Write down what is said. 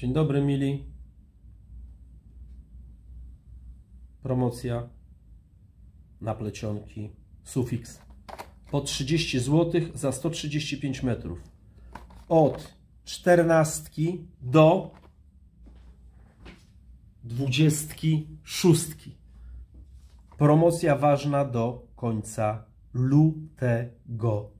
Dzień dobry, mili. Promocja na plecionki Sufix. Po 30 zł za 135 metrów. Od 14 do 26. Promocja ważna do końca lutego.